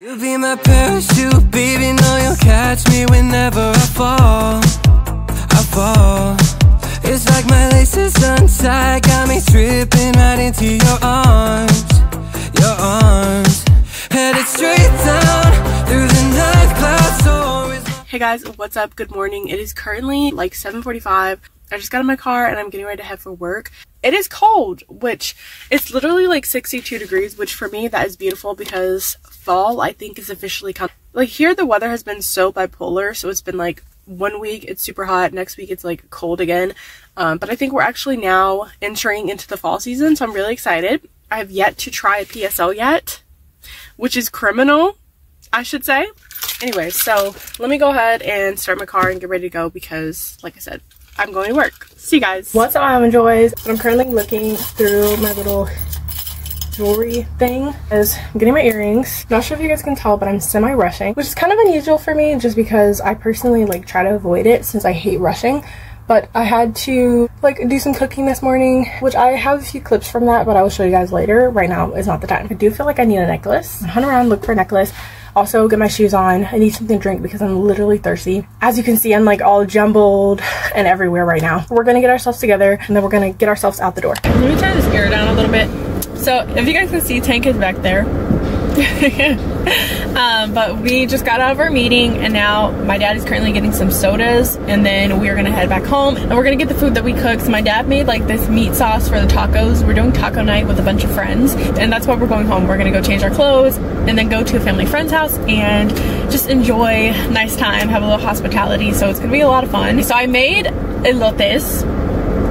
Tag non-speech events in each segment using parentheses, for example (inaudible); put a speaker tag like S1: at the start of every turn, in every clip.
S1: You'll be my parachute, baby. Know you'll catch me whenever I fall. I fall. It's like my laces untied, got me tripping right into your arms, your arms. Headed straight down through the night clouds.
S2: Hey guys, what's up? Good morning. It is currently like 7:45. I just got in my car and I'm getting ready to head for work. It is cold, which it's literally like 62 degrees, which for me that is beautiful because fall I think is officially come. Like here the weather has been so bipolar, so it's been like one week it's super hot, next week it's like cold again. Um, but I think we're actually now entering into the fall season, so I'm really excited. I have yet to try a PSL yet, which is criminal, I should say. Anyway, so let me go ahead and start my car and get ready to go because, like I said, I'm going to work. See you guys. What's up, Almond Joys? I'm currently looking through my little jewelry thing as I'm getting my earrings. Not sure if you guys can tell, but I'm semi-rushing, which is kind of unusual for me just because I personally like try to avoid it since I hate rushing. But I had to like do some cooking this morning, which I have a few clips from that, but I will show you guys later. Right now is not the time. I do feel like I need a necklace. I hunt around, look for a necklace. Also get my shoes on. I need something to drink because I'm literally thirsty. As you can see, I'm like all jumbled and everywhere right now. We're gonna get ourselves together and then we're gonna get ourselves out the door. Let me turn this air down a little bit. So if you guys can see, Tank is back there. (laughs) um, but we just got out of our meeting and now my dad is currently getting some sodas and then we're gonna head back home and we're gonna get the food that we cooked. So my dad made like this meat sauce for the tacos. We're doing taco night with a bunch of friends and that's why we're going home. We're gonna go change our clothes and then go to a family friend's house and just enjoy nice time, have a little hospitality. So it's gonna be a lot of fun. So I made elotes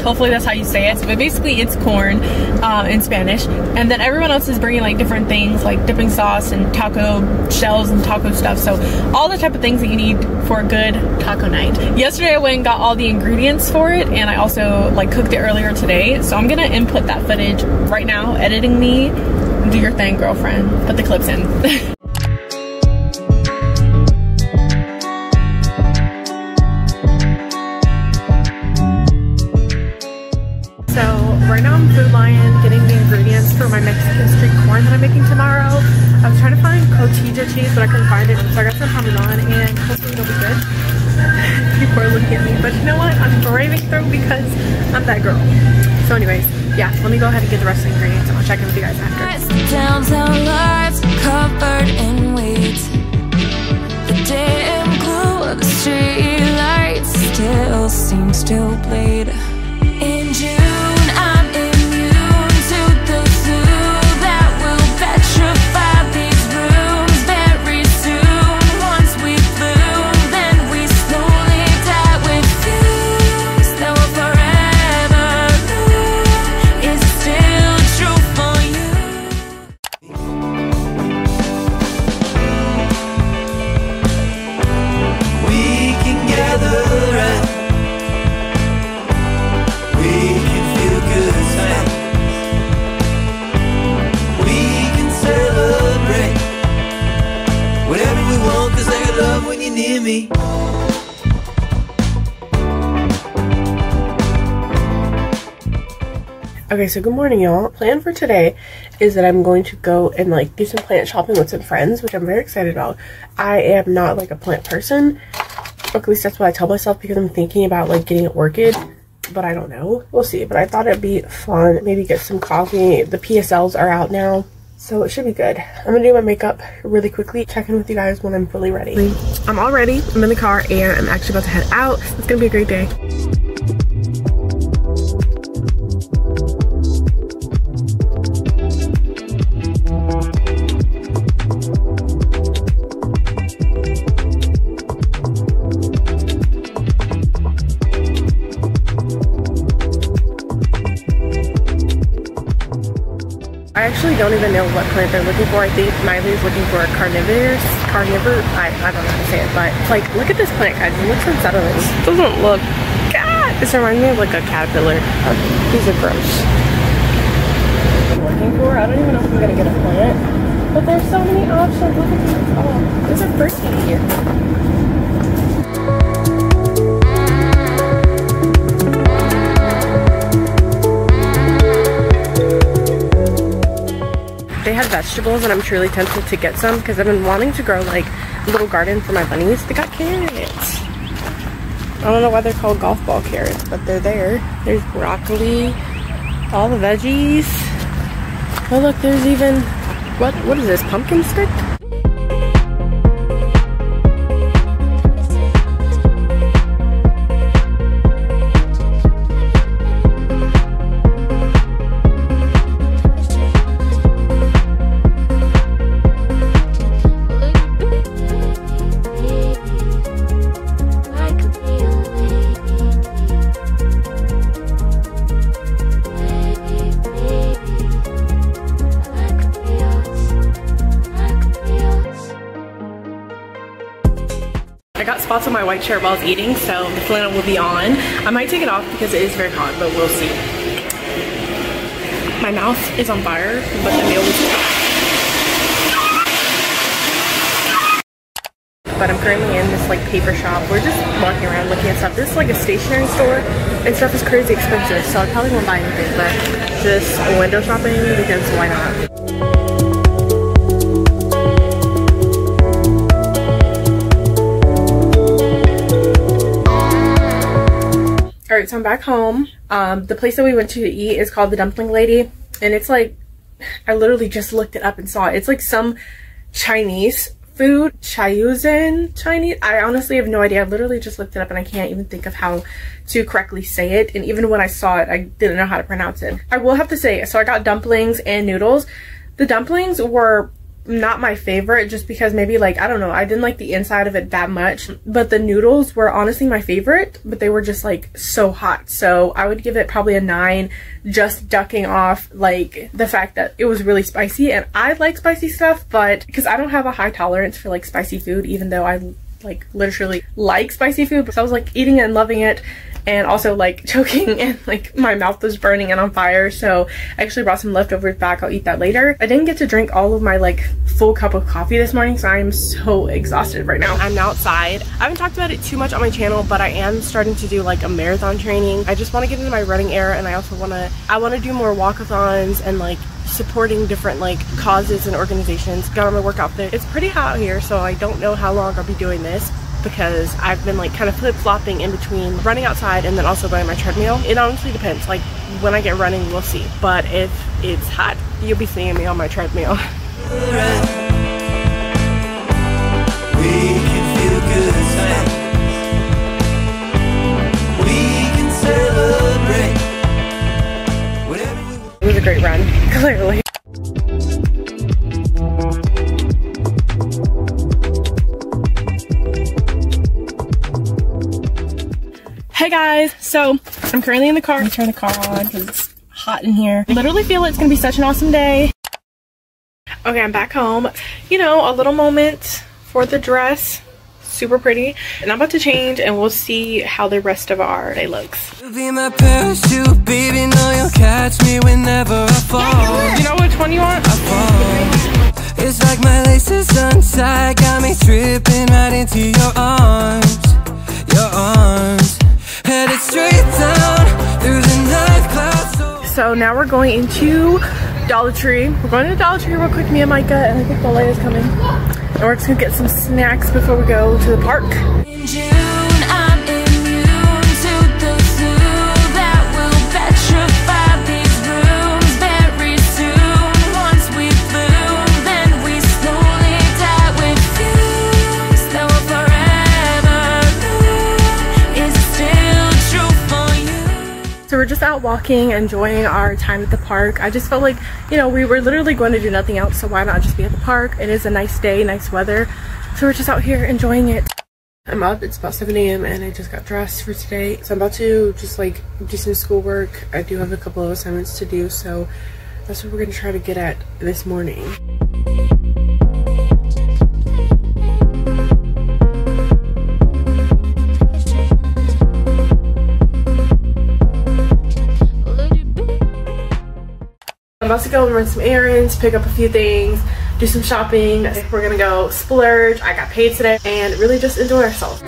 S2: hopefully that's how you say it. But basically it's corn uh, in spanish. And then everyone else is bringing like different things like dipping sauce and taco shells and taco stuff. So all the type of things that you need for a good taco night. Yesterday i went and got all the ingredients for it and i also like cooked it earlier today. So i'm gonna input that footage right now editing me. Do your thing girlfriend. Put the clips in (laughs) ingredients for my Mexican street corn that I'm making tomorrow. I was trying to find cotija cheese, but I couldn't find it. So I got some Parmesan and hopefully it'll be good. (laughs) People are looking at me, but you know what? I'm braving through because I'm that girl. So anyways, yeah, let me go ahead and get the rest of the ingredients and I'll check in with you guys after.
S1: Downtown lights covered in weeds. The damn glue of the street lights still seems to bleed.
S2: Okay, so good morning, y'all. Plan for today is that I'm going to go and like do some plant shopping with some friends, which I'm very excited about. I am not like a plant person, or at least that's what I tell myself because I'm thinking about like getting it orchid, but I don't know. We'll see, but I thought it'd be fun. Maybe get some coffee. The PSLs are out now, so it should be good. I'm gonna do my makeup really quickly, check in with you guys when I'm fully ready. I'm all ready, I'm in the car, and I'm actually about to head out. It's gonna be a great day. Don't even know what plant they're looking for. I think Miley's looking for a carnivorous, carnivore, I, I don't know how to say it, but like, look at this plant, guys. It looks unsettling. It doesn't look, God! This reminds me of like a caterpillar. Oh, these are gross. I'm looking for, I don't even know if I'm gonna get a plant, but there's so many options. Look at these. Oh, these are pretty here. They had vegetables and I'm truly tempted to get some because I've been wanting to grow like a little garden for my bunnies. They got carrots. I don't know why they're called golf ball carrots, but they're there. There's broccoli, all the veggies. Oh look, there's even, what? what is this, pumpkin stick? White shirt while I was eating, so the flannel will be on. I might take it off because it is very hot, but we'll see. My mouth is on fire, but the meal was but I'm currently in this like paper shop. We're just walking around looking at stuff. This is like a stationery store and stuff is crazy expensive, so I probably won't buy anything, but just window shopping because why not? So I'm back home. Um, the place that we went to eat is called the Dumpling Lady, and it's like, I literally just looked it up and saw it. It's like some Chinese food, Chaoyuan Chinese. I honestly have no idea. I literally just looked it up and I can't even think of how to correctly say it. And even when I saw it, I didn't know how to pronounce it. I will have to say, so I got dumplings and noodles. The dumplings were not my favorite just because maybe like I don't know I didn't like the inside of it that much but the noodles were honestly my favorite but they were just like so hot. So I would give it probably a nine just ducking off like the fact that it was really spicy and I like spicy stuff but because I don't have a high tolerance for like spicy food even though I like literally like spicy food but I was like eating it and loving it and also like (laughs) choking and like my mouth was burning and on fire so I actually brought some leftovers back. I'll eat that later. I didn't get to drink all of my like full cup of coffee this morning so I am so exhausted right now. I'm outside. I haven't talked about it too much on my channel but I am starting to do like a marathon training. I just want to get into my running era and I also want to I want to do more walkathons and like supporting different like causes and organizations. Got on my workout fit it's pretty hot here so I don't know how long I'll be doing this because I've been like kind of flip-flopping in between running outside and then also going on my treadmill. It honestly depends. Like when I get running, we'll see. But if it's hot, you'll be seeing me on my treadmill. (laughs)
S1: We can feel good. We can celebrate. Whatever we want.
S2: It was a great run, (laughs) clearly. Guys, so I'm currently in the car. I'm turn the car on because it's hot in here. I literally feel it's gonna be such an awesome day. Okay, I'm back home. You know, a little moment for the dress. Super pretty. And I'm about to change and we'll see how the rest of our day looks.
S1: Be my parachute, baby. Know you'll catch me whenever I fall.
S2: You know which one you want?
S1: I fall. It's like my laces untied, got me tripping right into your arms, your arms. So
S2: So now we're going into Dollar Tree. We're going to Dollar Tree real quick, me and Micah, and I think Belay is coming. And we're just gonna get some snacks before we go to the park. Just out walking, enjoying our time at the park. I just felt like, you know, we were literally going to do nothing else, so why not just be at the park? It is a nice day, nice weather. So we're just out here enjoying it. I'm up, it's about 7 a.m. and I just got dressed for today. So I'm about to just like do some schoolwork. I do have a couple of assignments to do, so that's what we're gonna try to get at this morning. to go and run some errands, pick up a few things, do some shopping. We're gonna go splurge. I got paid today and really just enjoy ourselves.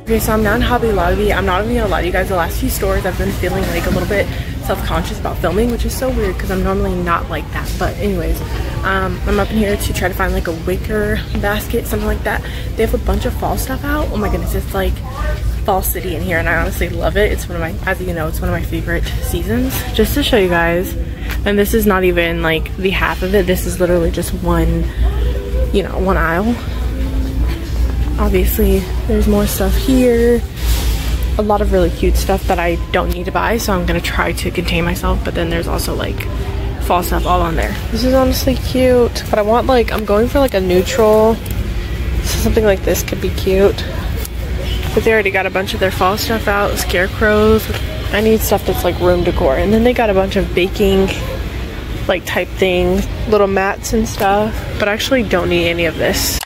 S2: Okay, so I'm now in Hobby Lobby. I'm not even gonna lie to you guys, the last few stores I've been feeling like a little bit self-conscious about filming, which is so weird because I'm normally not like that. But anyways, um, I'm up in here to try to find like a wicker basket, something like that. They have a bunch of fall stuff out. Oh my goodness, it's like fall city in here and I honestly love it. It's one of my, as you know, it's one of my favorite seasons. Just to show you guys, and this is not even like the half of it. This is literally just one, you know, one aisle obviously there's more stuff here a lot of really cute stuff that I don't need to buy so I'm gonna try to contain myself but then there's also like fall stuff all on there. This is honestly cute but I want like I'm going for like a neutral so something like this could be cute. But they already got a bunch of their fall stuff out scarecrows. I need stuff that's like room decor and then they got a bunch of baking like type things little mats and stuff but I actually don't need any of this